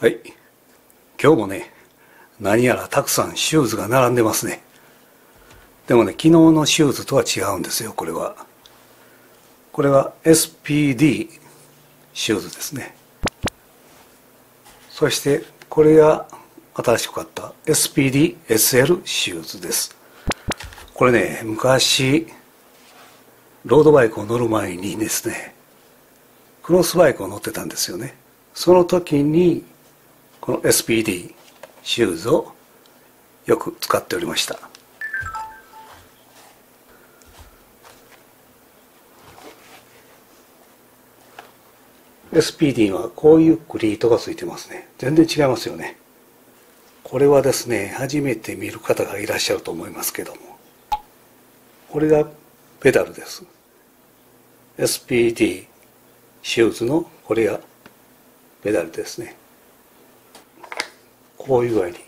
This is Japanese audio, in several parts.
はい。今日もね何やらたくさんシューズが並んでますね。でもね昨日のシューズとは違うんですよこれは。これは SPD シューズですね。そしてこれが新しく買った SPDSL シューズです。これね昔ロードバイクを乗る前にですねクロスバイクを乗ってたんですよね。その時にこの SPD シューズをよく使っておりました。SPD はこういうクリートがついてますね。全然違いますよね。これはですね初めて見る方がいらっしゃると思いますけども。これがペダルです。SPD シューズのこれがペダルですね。こういう具合に。よ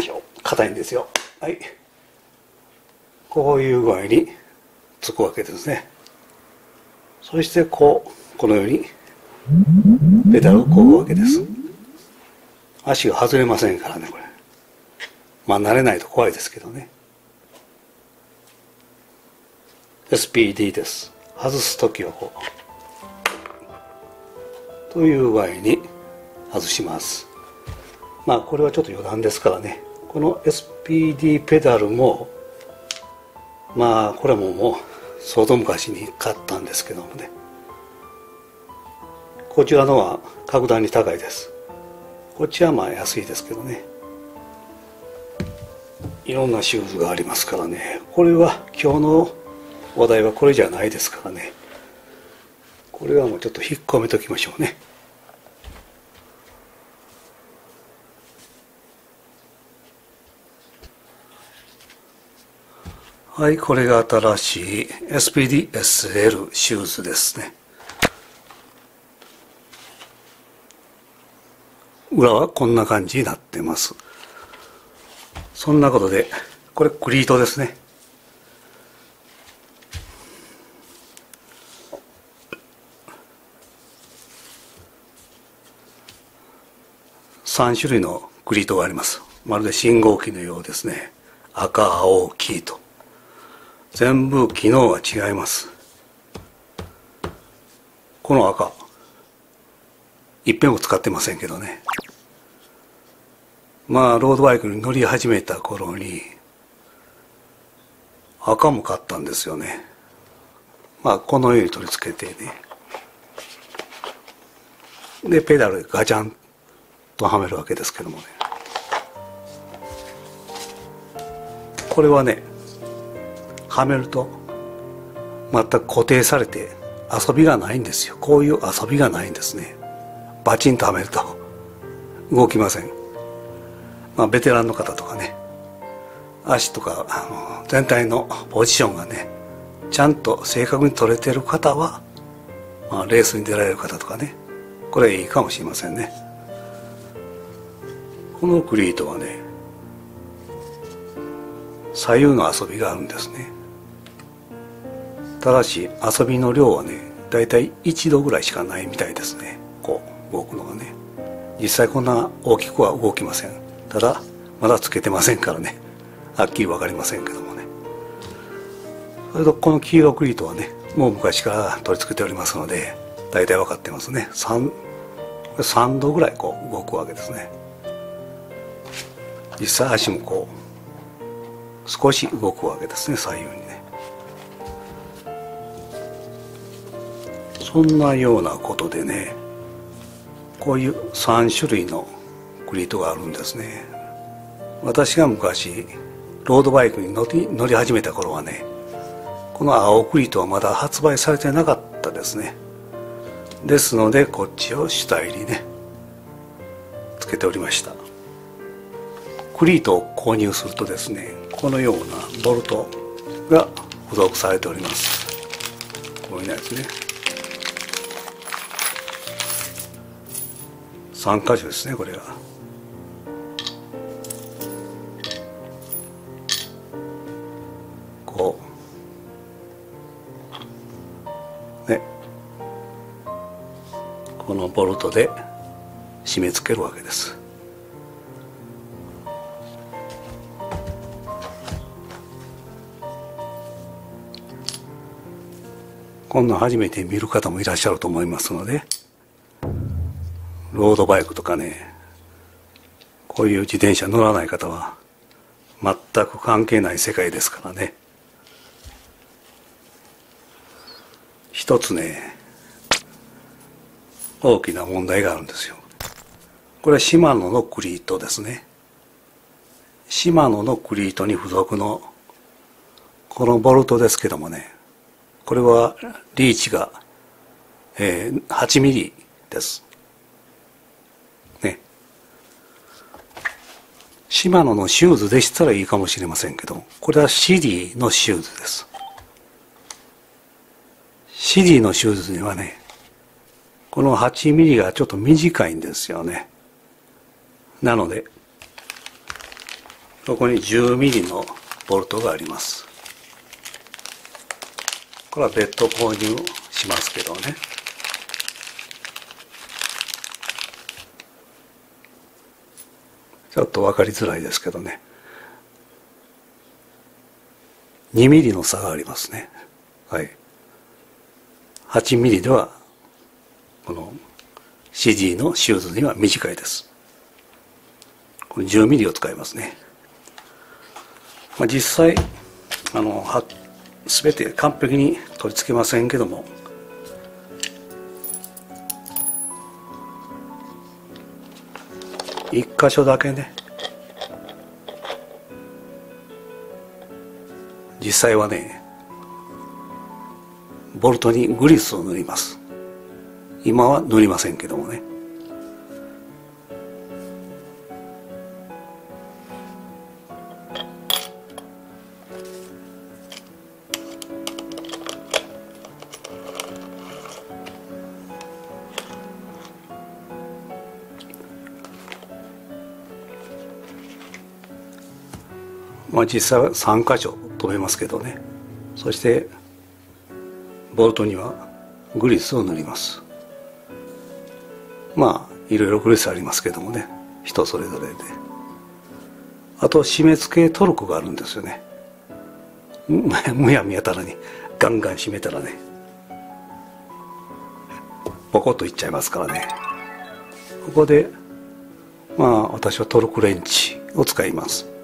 いしょ硬いんですよ。はい。こういう具合につくわけですね。そしてこうこのようにペダルをこぐわけです。足が外れませんからねこれ。まあ慣れないと怖いですけどね。SPD です。外す時はこう。という具合に外します。まあこれはちょっと余談ですからね。この SPD ペダルもまあこれももう相当昔に買ったんですけどもね。こちらのは格段に高いです。こっちはまあ安いですけどね。いろんなシューズがありますからね。これは今日の話題はこれじゃないですからね。これはもうちょっと引っ込めときましょうね。はいこれが新しい SPDSL シューズですね。裏はこんな感じになってます。そんなことでこれクリートですね。3種類のクリートがあります。まるで信号機のようですね。赤青黄と。全部機能が違います。この赤。いっぺんも使ってませんけどね。まあロードバイクに乗り始めた頃に赤も買ったんですよね。まあこのように取り付けてね。でペダルでガチャンとはめるわけですけどもね。これはねはめると全く固定されて遊びがないんですよ。こういう遊びがないんですね。バチンとはめると。動きません。まあベテランの方とかね。足とかあの全体のポジションがねちゃんと正確に取れてる方は、まあ、レースに出られる方とかね。これいいかもしれませんね。このクリートはね左右の遊びがあるんですね。ただし遊びの量はね大体1度ぐらいしかないみたいですね。こう動くのがね。実際こんな大きくは動きません。ただまだつけてませんからね。はっきり分かりませんけどもね。それとこの黄色クリートはねもう昔から取り付けておりますので大体分かってますね。3, 3度ぐらいこう動くわけですね。実際足もこう少し動くわけですね左右に。そんなようなことでねこういう3種類のクリートがあるんですね。私が昔ロードバイクに乗り始めた頃はねこの青クリートはまだ発売されてなかったですね。ですのでこっちを主体にねつけておりました。クリートを購入するとですねこのようなボルトが付属されております。こういうやつね。3箇所ですねこれが。こう。ね。このボルトで締め付けるわけです。こんな初めて見る方もいらっしゃると思いますので。ロードバイクとかねこういう自転車乗らない方は全く関係ない世界ですからね。一つね大きな問題があるんですよ。これはシマノのクリートですね。シマノのクリートに付属のこのボルトですけどもねこれはリーチが、えー、8ミリです。シマノのシューズでしたらいいかもしれませんけどこれはシディのシューズです。シディのシューズにはねこの8ミリがちょっと短いんですよね。なのでここに10ミリのボルトがあります。これは別途購入しますけどね。ちょっと分かりづらいですけどね。2ミリの差がありますね。はい。8ミリではこの CD のシューズには短いです。これ10ミリを使いますね、まあ、実際あのは全て完璧に取り付けませんけども。一箇所だけね。実際はねボルトにグリスを塗ります。今は塗りませんけどもね。まあ実際は3箇所止めますけどね。そしてボルトにはグリスを塗ります。まあいろいろグレスありますけどもね。人それぞれで。あと締め付けトルクがあるんですよね。むやみやたらに。ガンガン締めたらね。ボコッといっちゃいますからね。ここでまあ私はトルクレンチを使います。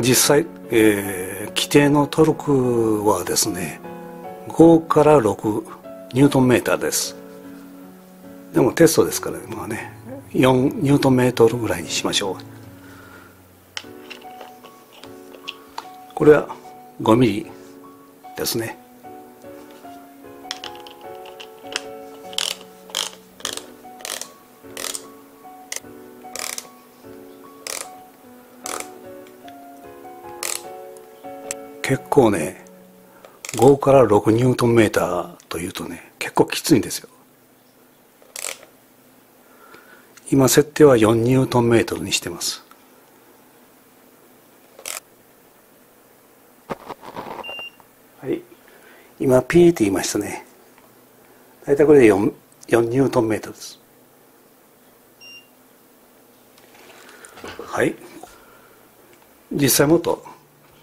あ、実際、えー、規定のトルクはですね5から6ニュートンメーターです。でもテストですから、まあね、4ニュートンメートルぐらいにしましょう。これは5ミリですね。結構ね5から6ニュートンメーターというとね結構きついんですよ。今設定は4ニュートンメートルにしてます。はい。今ピーって言いましたね。大体これで 4, 4ニュートンメートルです。はい。実際もっと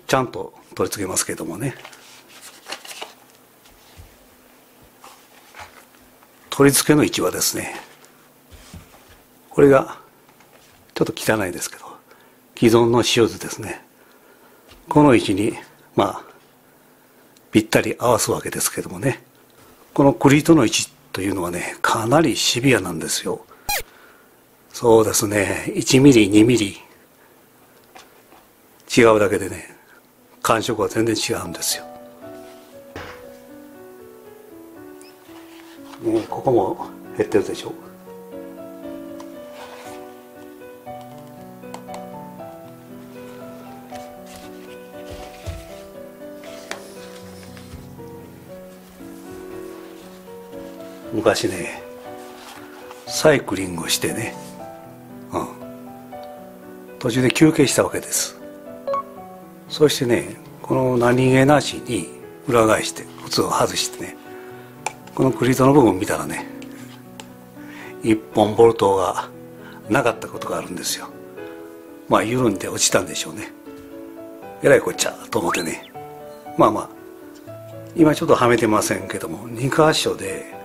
ちゃんと取り付けますけどもね。取り付けの位置はですね。これがちょっと汚いですけど既存のシューズですね。この位置にまあぴったり合わすわけですけどもね。このクリートの位置というのはねかなりシビアなんですよ。そうですね。1ミリ2ミリ。違うだけでね感触は全然違うんですよ、ね、ここも減ってるでしょ。う昔ねサイクリングをしてね、うん、途中で休憩したわけです。そしてねこの何気なしに裏返して普通を外してねこのクリートの部分見たらね一本ボルトがなかったことがあるんですよ。まあ緩んで落ちたんでしょうね。えらいこっちゃと思ってね。まあまあ今ちょっとはめてませんけども2箇所で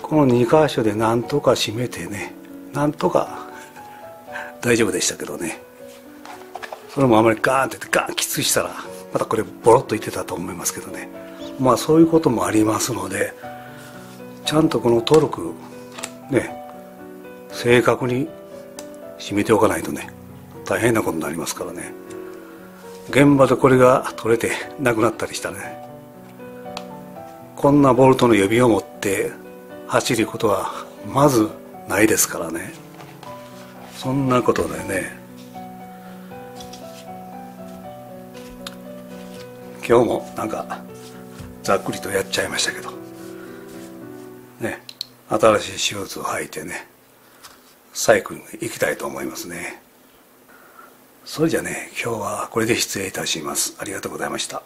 この2箇所でなんとか締めてねなんとか大丈夫でしたけどね。それもあまりガーンってガーンきついしたらまたこれボロッといってたと思いますけどね。まあそういうこともありますのでちゃんとこのトルクね正確に締めておかないとね大変なことになりますからね。現場でこれが取れてなくなったりしたらねこんなボルトの予備を持って走ることはまずないですからね。そんなことでね今日もなんかざっくりとやっちゃいましたけど。ね新しいシューズを履いてねサイクルに行きたいと思いますね。それじゃね今日はこれで失礼いたします。ありがとうございました。